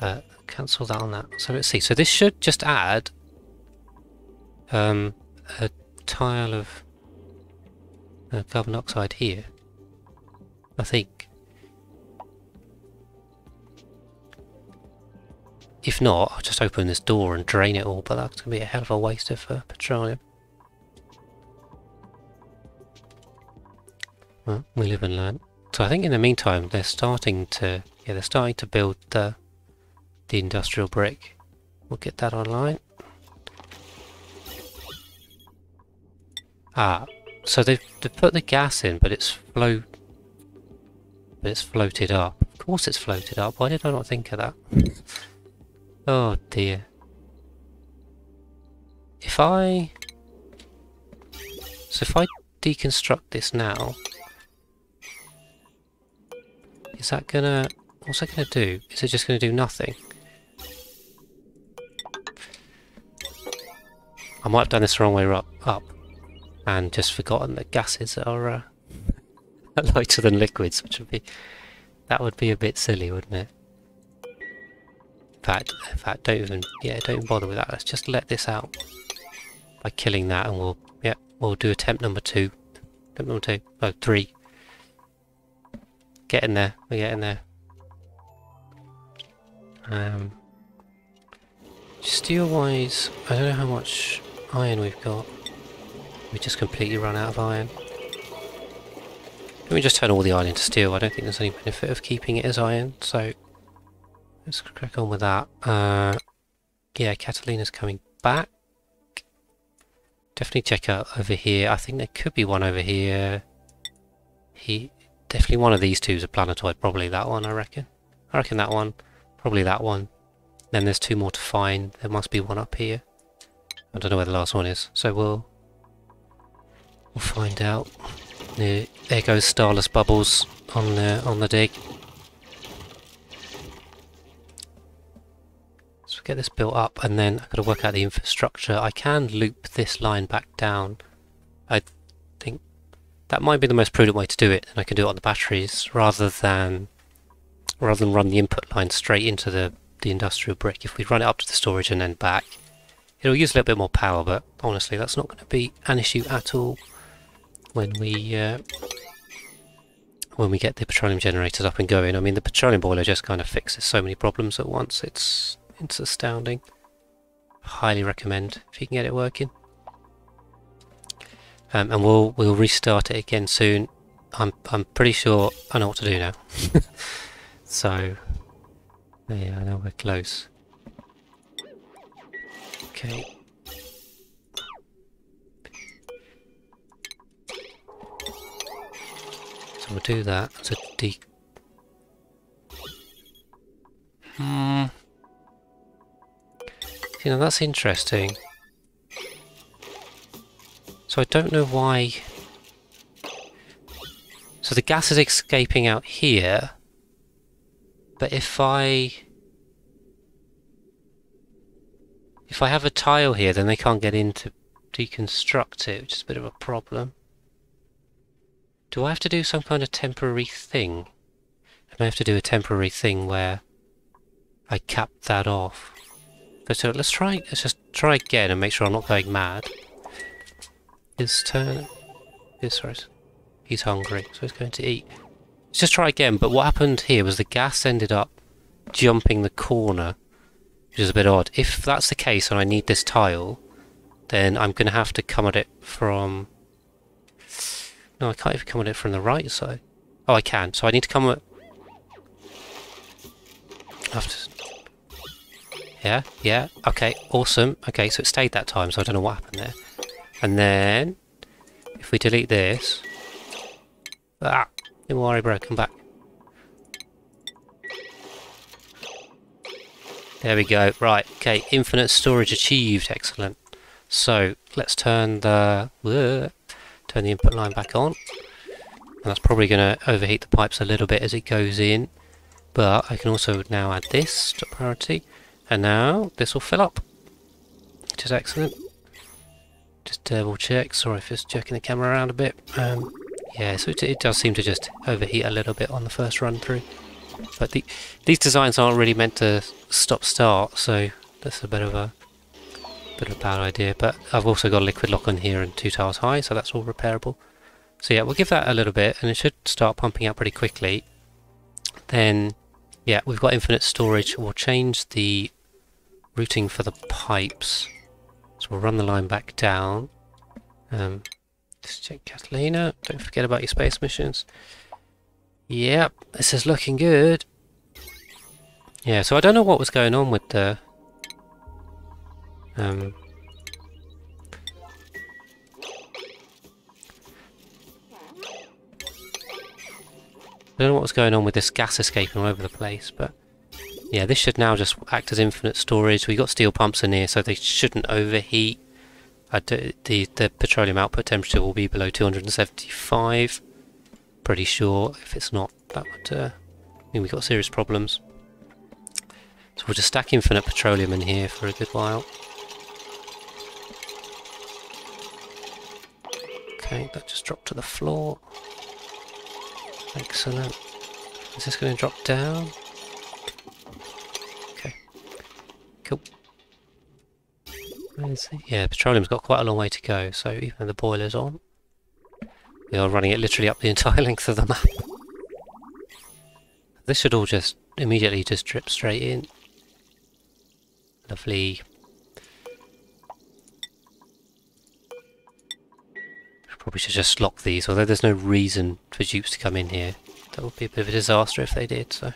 Uh, cancel that on that. So let's see. So this should just add um, a tile of uh, carbon dioxide here. I think. If not, I'll just open this door and drain it all, but that's going to be a hell of a waste of uh, petroleum. Well, we live and learn. So I think in the meantime they're starting to yeah they're starting to build the the industrial brick. We'll get that online. Ah, so they've, they've put the gas in, but it's float, but it's floated up. Of course, it's floated up. Why did I not think of that? Oh dear. If I so if I deconstruct this now, is that gonna... What's that gonna do? Is it just gonna do nothing? I might have done this the wrong way up, up and just forgotten that gases are uh, lighter than liquids, which would be... That would be a bit silly, wouldn't it? Fact, in fact, don't even... Yeah, don't bother with that. Let's just let this out by killing that and we'll... Yeah, we'll do attempt number two. Attempt number two. Oh, three. in there. We're getting there. Um, Steel-wise, I don't know how much iron we've got. We just completely run out of iron. Let me just turn all the iron into steel. I don't think there's any benefit of keeping it as iron, so let's crack on with that. Uh, yeah, Catalina's coming back. Definitely check out over here. I think there could be one over here. He Definitely one of these two is a planetoid. Probably that one, I reckon. I reckon that one. Probably that one. Then there's two more to find. There must be one up here. I don't know where the last one is. So we'll... We'll find out. There, there goes Starless Bubbles on the, on the dig. Get this built up and then I've got to work out the infrastructure. I can loop this line back down. I think that might be the most prudent way to do it, and I can do it on the batteries rather than rather than run the input line straight into the, the industrial brick. If we run it up to the storage and then back, it'll use a little bit more power, but honestly that's not going to be an issue at all when we uh, when we get the petroleum generators up and going. I mean the petroleum boiler just kind of fixes so many problems at once, it's, it's astounding. Highly recommend if you can get it working um, and we'll we'll restart it again soon. I'm I'm pretty sure I know what to do now. so yeah, I know we're close. Okay. So we'll do that as a D. Hmm. You know that's interesting. So I don't know why... So the gas is escaping out here. But if I... If I have a tile here, then they can't get in to deconstruct it, which is a bit of a problem. Do I have to do some kind of temporary thing? I may have to do a temporary thing where I cap that off. So uh, let's try, let's just try again and make sure I'm not going mad. His turn. His, sorry. He's hungry, so he's going to eat. Let's just try again, but what happened here was the gas ended up jumping the corner, which is a bit odd. If that's the case and I need this tile, then I'm going to have to come at it from... No, I can't even come at it from the right side. Oh, I can. So I need to come at... I have to... Yeah, yeah, okay, awesome. Okay, so it stayed that time, so I don't know what happened there. And then, if we delete this... Ah, don't worry bro, come back. There we go, right, okay, infinite storage achieved, excellent. So, let's turn the... Uh, turn the input line back on. And that's probably going to overheat the pipes a little bit as it goes in. But I can also now add this to priority. And now this will fill up, which is excellent. Just double check, sorry if it's jerking the camera around a bit. Um, yeah, so it, it, does seem to just overheat a little bit on the first run through. But the, these designs aren't really meant to stop-start, so that's a bit of a bit of a bad idea. But I've also got a liquid lock on here and two tiles high, so that's all repairable. So yeah, we'll give that a little bit, and it should start pumping out pretty quickly. Then, yeah, we've got infinite storage. We'll change the routing for the pipes. So we'll run the line back down. Um, just check Catalina. Don't forget about your space missions. Yep, this is looking good. Yeah, so I don't know what was going on with the... Um, I don't know what was going on with this gas escaping all over the place, but yeah, this should now just act as infinite storage. We've got steel pumps in here, so they shouldn't overheat. the, the petroleum output temperature will be below 275. Pretty sure. If it's not, that would uh, mean we've got serious problems. So we'll just stack infinite petroleum in here for a good while. Okay, that just dropped to the floor. Excellent. Is this going to drop down? Cool. Yeah, petroleum's got quite a long way to go, so even though the boiler's on, we are running it literally up the entire length of the map. This should all just immediately just drip straight in. Lovely. Probably should just lock these, although there's no reason for dupes to come in here. That would be a bit of a disaster if they did, so...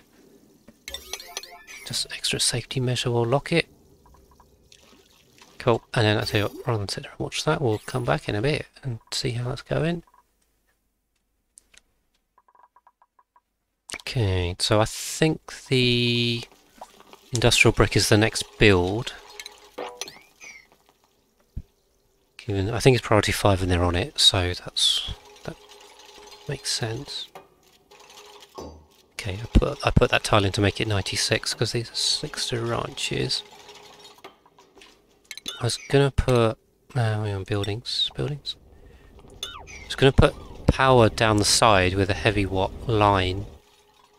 Just extra safety measure, we'll lock it. Cool, and then I tell you what, rather than sit there and watch that, we'll come back in a bit and see how that's going. Okay, so I think the industrial brick is the next build. Given, I think it's priority 5 and they're on it, so that's that makes sense. Okay, I put I put that tile in to make it 96 because these are six ranches. I was gonna put uh, no, we're on buildings, buildings. I was gonna put power down the side with a heavy watt line.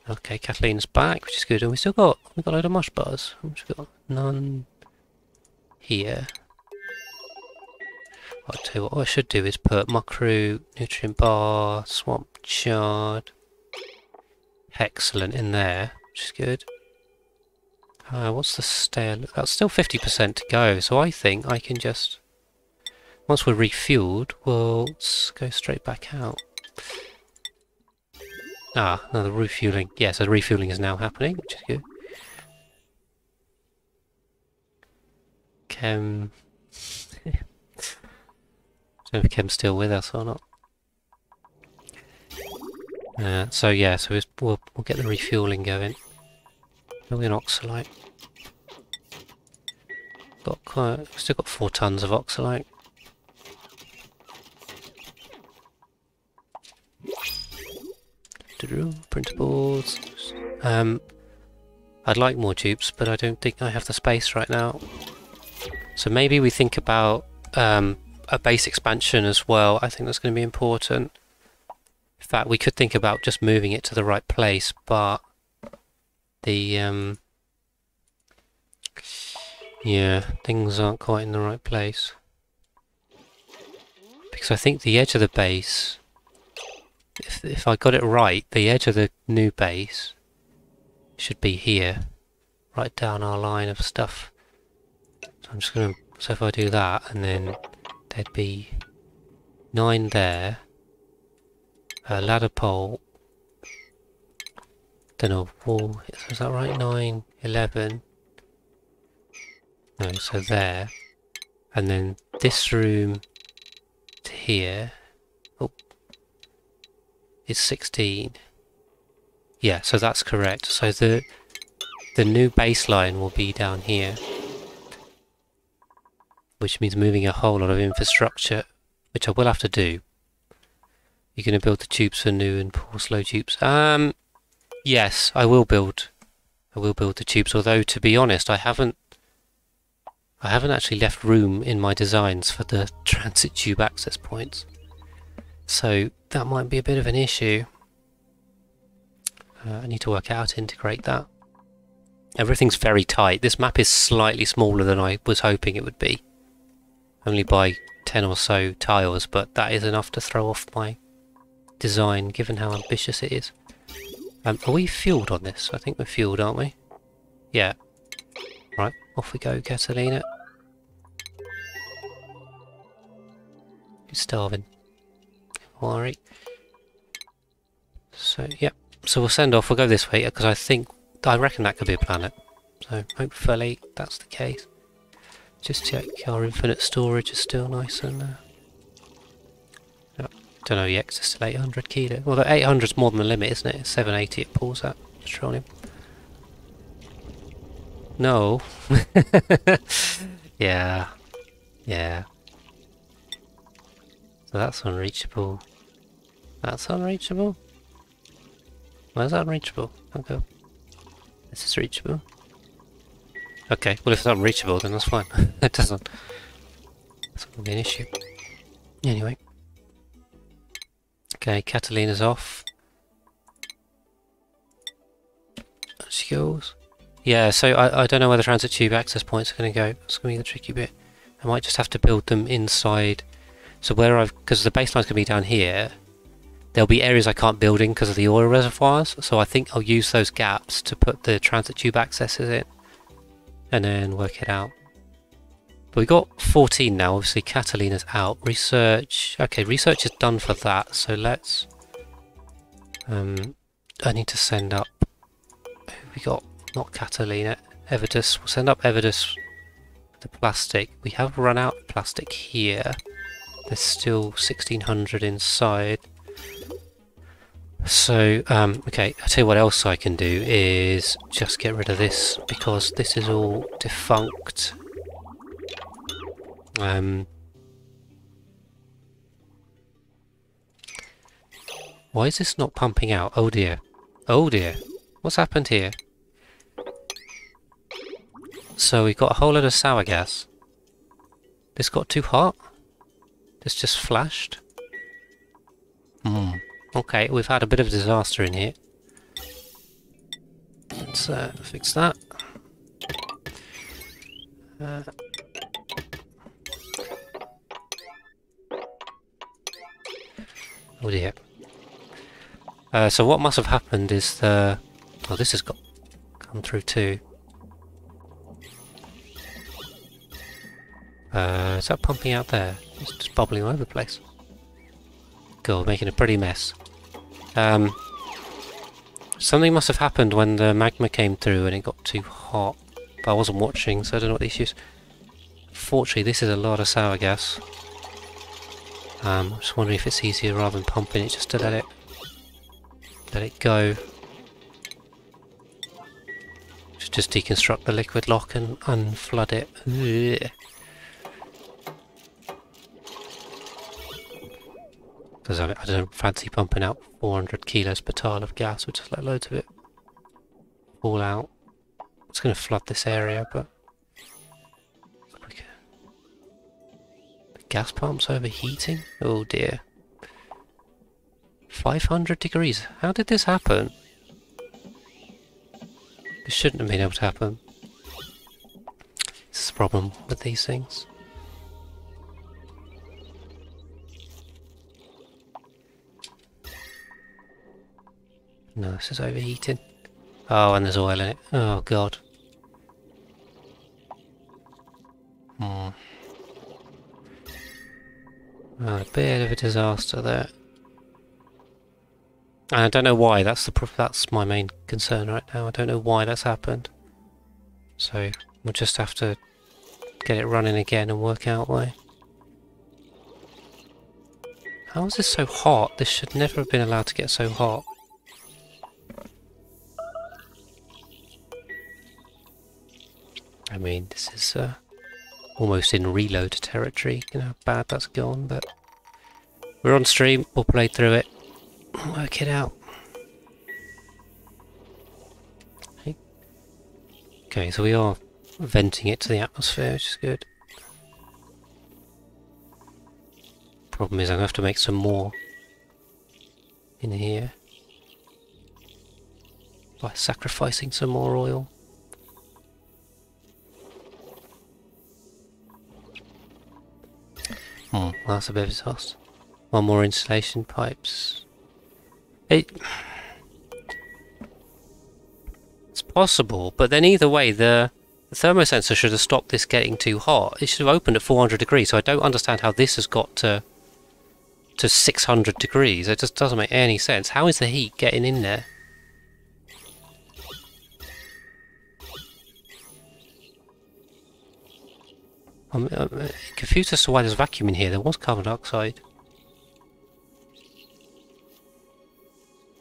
Okay, Catalina's back, which is good, and we still got we got a load of mush bars. We've got none here. I'll tell you what, what I should do is put muckroot, nutrient bar, swamp chard, excellent in there, which is good. Uh, what's the stale? That's still 50% to go, so I think I can just... Once we're refueled, we'll go straight back out. Ah, no, the refueling. Yeah, so the refueling is now happening, which is good. Chem... I don't know if still with us or not. Uh, so yeah, so we'll, we'll get the refueling going. Million oxylite. Got quite, still got four tons of oxylite. Printables. Um, I'd like more dupes, but I don't think I have the space right now. So maybe we think about um, a base expansion as well. I think that's going to be important. In fact, we could think about just moving it to the right place, but the um, Yeah, things aren't quite in the right place. Because I think the edge of the base, if, if I got it right, the edge of the new base should be here, right down our line of stuff. So I'm just to, so if I do that, and then there'd be 9 there, a ladder pole, then a wall, is that right? 9, 11, no, so there, and then this room to here, oh, is 16. Yeah, so that's correct. So the the new baseline will be down here, which means moving a whole lot of infrastructure, which I will have to do. You're going to build the tubes for new and poor slow tubes. Um, yes, I will build. I will build the tubes. Although to be honest, I haven't. I haven't actually left room in my designs for the transit tube access points. So that might be a bit of an issue. Uh, I need to work out how to integrate that. Everything's very tight. This map is slightly smaller than I was hoping it would be. Only by 10 or so tiles, but that is enough to throw off my design, given how ambitious it is. Um, are we fueled on this? I think we're fueled, aren't we? Yeah. Right, off we go, Catalina. You're starving. Worry. So, yeah. So we'll send off, we'll go this way, because I think, I reckon that could be a planet. So hopefully that's the case. Just check our infinite storage is still nice and... Uh, don't know yet, it's still 800 kilo. Well, the 800 is more than the limit, isn't it? 780 it pulls that petroleum. No. yeah. Yeah. So that's unreachable. That's unreachable. Where's that unreachable? Okay. This is reachable. Okay, well if it's unreachable then that's fine. it doesn't. That's not be an issue. Anyway. Okay, Catalina's off. Goes. Yeah, so I, I don't know where the transit tube access points are going to go. It's going to be the tricky bit. I might just have to build them inside. So where I've... Because the baseline's going to be down here. There'll be areas I can't build in because of the oil reservoirs. So I think I'll use those gaps to put the transit tube accesses in. And then work it out. But we got 14 now. Obviously Catalina's out. Research... Okay, research is done for that. So let's... Um, I need to send up... Who we got? not Catalina, Evidus. We'll send up Evidus the plastic. We have run out of plastic here. There's still 1600 inside. So, um, okay, I'll tell you what else I can do is just get rid of this because this is all defunct. Um, why is this not pumping out? Oh dear. Oh dear. What's happened here? So we've got a whole lot of sour gas. This got too hot? This just flashed? Hmm. Okay, we've had a bit of disaster in here. Let's uh, fix that. Uh, oh dear. Uh, so what must have happened is the... Oh, this has got come through too. Uh, is that pumping out there? It's just bubbling all over the place. Cool, making a pretty mess. Um, something must have happened when the magma came through and it got too hot. But I wasn't watching, so I don't know what the issue is. Fortunately, this is a lot of sour gas. Um, I'm just wondering if it's easier rather than pumping it just to let it let it go. Just, deconstruct the liquid lock and unflood it. Ugh. Because I, I, don't fancy pumping out 400 kilos per tile of gas, we'll just let loads of it fall out. It's going to flood this area, but... gas pump's overheating? Oh dear. 500 degrees. How did this happen? This shouldn't have been able to happen. This is the problem with these things. No, this is overheating. Oh, and there's oil in it. Oh, God. Hmm. A bit of a disaster there. And I don't know why. That's the that's my main concern right now. I don't know why that's happened. So we'll just have to get it running again and work out why. How is this so hot? This should never have been allowed to get so hot. I mean, this is uh, almost in reload territory. You know how bad that's gone, but we're on stream. We'll play through it. Work it out. Okay, so we are venting it to the atmosphere, which is good. Problem is I'm going to have to make some more in here by sacrificing some more oil. Hmm, that's a bit of a toss. One more insulation pipes. It... It's possible, but then either way, the, the thermosensor should have stopped this getting too hot. It should have opened at 400 degrees, so I don't understand how this has got to to 600 degrees. It just doesn't make any sense. How is the heat getting in there? I'm, I'm confused as to why there's vacuum in here. There was carbon dioxide.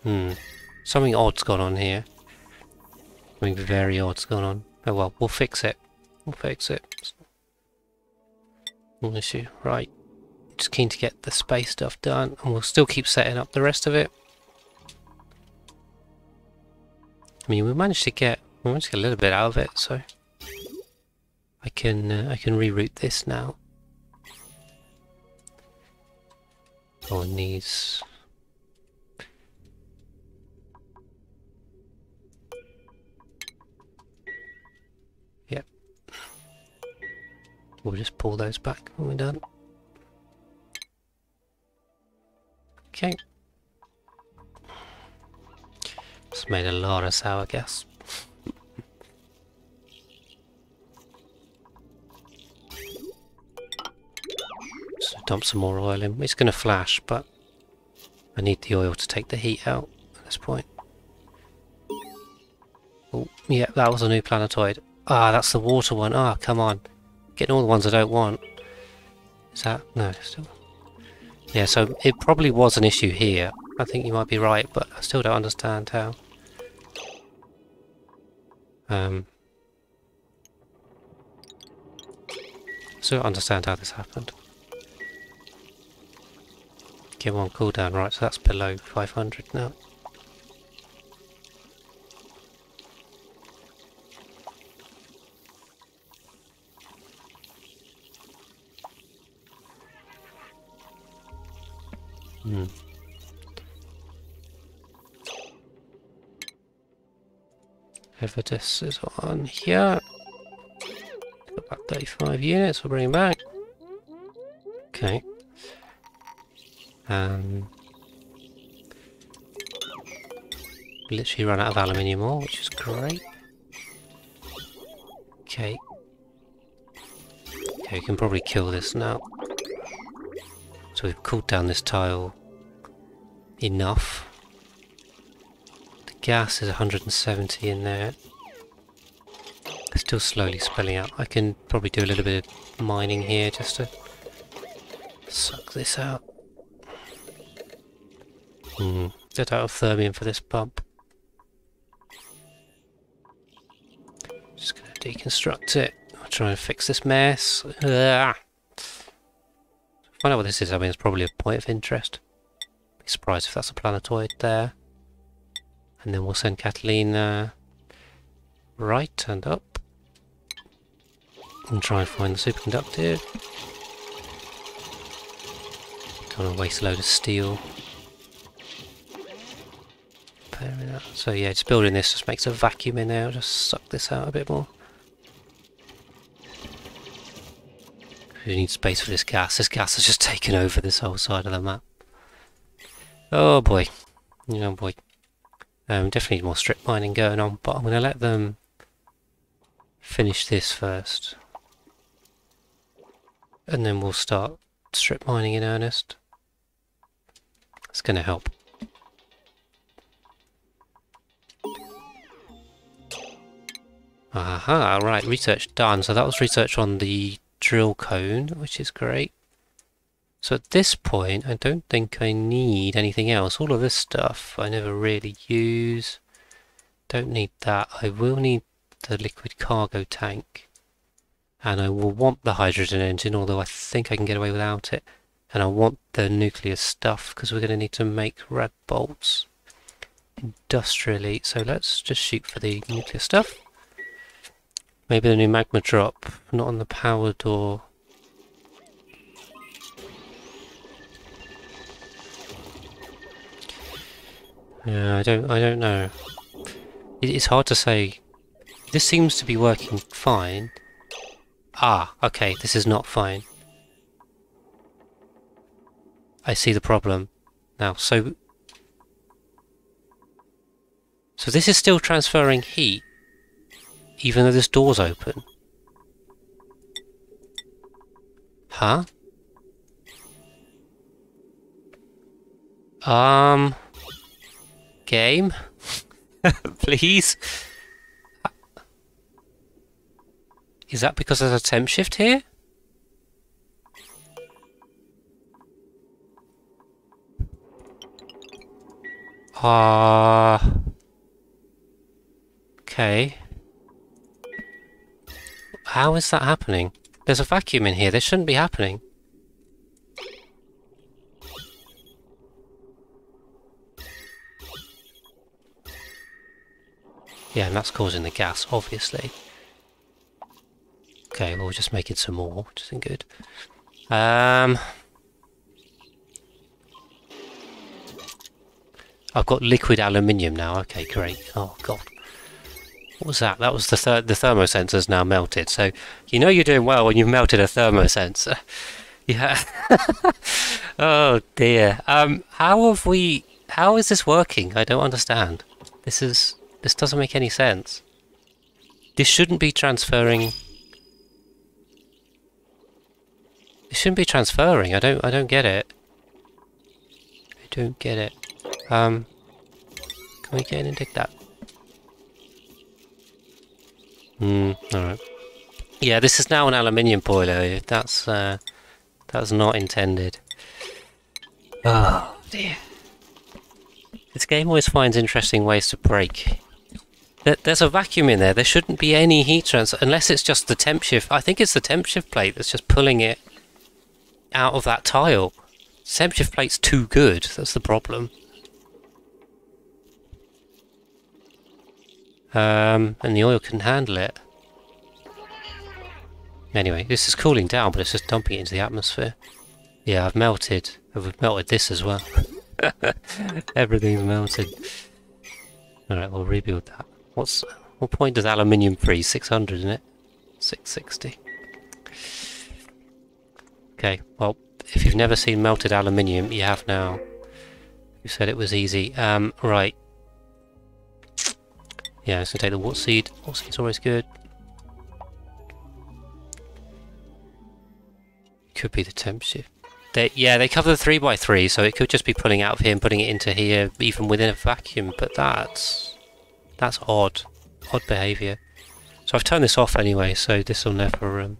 Hmm. Something odd's gone on here. Something very odd's gone on. Oh well, we'll fix it. We'll fix it. No issue. Right. Just keen to get the space stuff done, and we'll still keep setting up the rest of it. I mean, we managed to get we managed to get a little bit out of it, so I can uh, I can reroute this now. On these. Yep. We'll just pull those back when we're done. Okay. It's made a lot of sour gas. So dump some more oil in. It's going to flash, but I need the oil to take the heat out at this point. Oh, yeah, that was a new planetoid. Ah, that's the water one. Ah, come on. Getting all the ones I don't want. Is that... No, still... Yeah, so it probably was an issue here. I think you might be right, but I still don't understand how. Um, still don't understand how this happened. Get one cooldown, right, so that's below 500 now. Hmm. Evitus is on here. About 35 units, we'll bring back. Okay. Um, literally run out of aluminium ore, which is great. Okay. Okay, we can probably kill this now. So we've cooled down this tile enough. The gas is 170 in there. It's still slowly spilling out. I can probably do a little bit of mining here just to suck this out. Hmm. Get out of thermium for this pump. Just gonna deconstruct it. I'll try and fix this mess. Ugh. Find out what this is. I mean, it's probably a point of interest. Be surprised if that's a planetoid there. And then we'll send Catalina right and up. And try and find the superconductor. Don't want to waste a load of steel. So yeah, just building this just makes a vacuum in there. I'll just suck this out a bit more. We need space for this gas. This gas has just taken over this whole side of the map. Oh boy. Oh boy. Um, definitely more strip mining going on, but I'm going to let them finish this first. And then we'll start strip mining in earnest. It's going to help. Aha, right, research done. So that was research on the drill cone, which is great. So at this point, I don't think I need anything else. All of this stuff I never really use. Don't need that. I will need the liquid cargo tank. And I will want the hydrogen engine, although I think I can get away without it. And I want the nuclear stuff, because we're going to need to make red bolts industrially. So let's just shoot for the nuclear stuff. Maybe the new magma drop, not on the power door. Yeah, I don't, I don't know. It's hard to say. This seems to be working fine. Ah, okay, this is not fine. I see the problem now. So, so this is still transferring heat even though this door's open. Huh? Um... Game? Please? Is that because there's a temp shift here? Ah... Uh, okay. How is that happening? There's a vacuum in here. This shouldn't be happening. Yeah, and that's causing the gas, obviously. Okay, well, just making some more, which isn't good. Um, I've got liquid aluminium now. Okay, great. Oh, God. What was that? That was the th the thermosensor's now melted. So you know you're doing well when you've melted a thermosensor. Yeah. oh dear. Um, how have we? How is this working? I don't understand. This is. This doesn't make any sense. This shouldn't be transferring. This shouldn't be transferring. I don't. I don't get it. I don't get it. Um. Can we get in and dig that? Hmm, alright. Yeah, this is now an aluminium boiler. That's, uh, that's not intended. Oh, dear. This game always finds interesting ways to break. There's a vacuum in there. There shouldn't be any heat transfer, unless it's just the temp shift. I think it's the temp shift plate that's just pulling it out of that tile. Temp shift plate's too good. That's the problem. Um, and the oil can handle it. Anyway, this is cooling down, but it's just dumping it into the atmosphere. Yeah, I've melted. I've melted this as well. Everything's melted. Alright, we'll rebuild that. What's what point does aluminium freeze? 600, isn't it? 660. Okay, well, if you've never seen melted aluminium, you have now. You said it was easy. Um, right. Yeah, it's to take the wart seed. Wart seed's always good. Could be the temp shift. They, yeah, they cover the 3x3, so it could just be pulling out of here and putting it into here, even within a vacuum, but that's... That's odd. Odd behaviour. So I've turned this off anyway, so this will never... Um,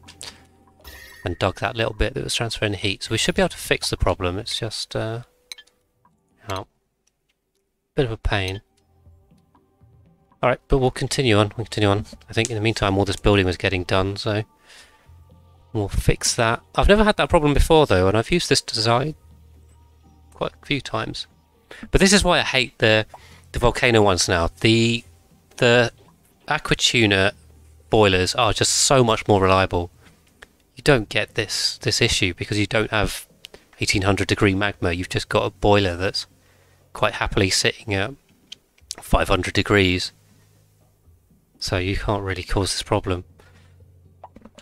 and dug that little bit that was transferring heat. So we should be able to fix the problem, it's just... Uh, know, bit of a pain. Alright, but we'll continue on, we'll continue on. I think in the meantime all this building was getting done, so we'll fix that. I've never had that problem before though, and I've used this design quite a few times. But this is why I hate the the volcano ones now. The the Aquatuner boilers are just so much more reliable. You don't get this this issue because you don't have 1800 degree magma. You've just got a boiler that's quite happily sitting at 500 degrees so you can't really cause this problem.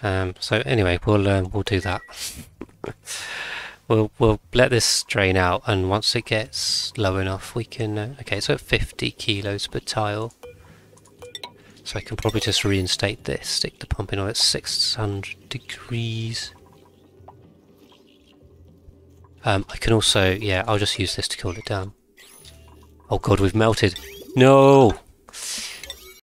Um, so anyway, we'll um, we'll do that. we'll we'll let this drain out, and once it gets low enough, we can. Uh, okay, so at 50 kilos per tile. So I can probably just reinstate this, stick the pump in at 600 degrees. Um, I can also, yeah, I'll just use this to cool it down. Oh god, we've melted. No!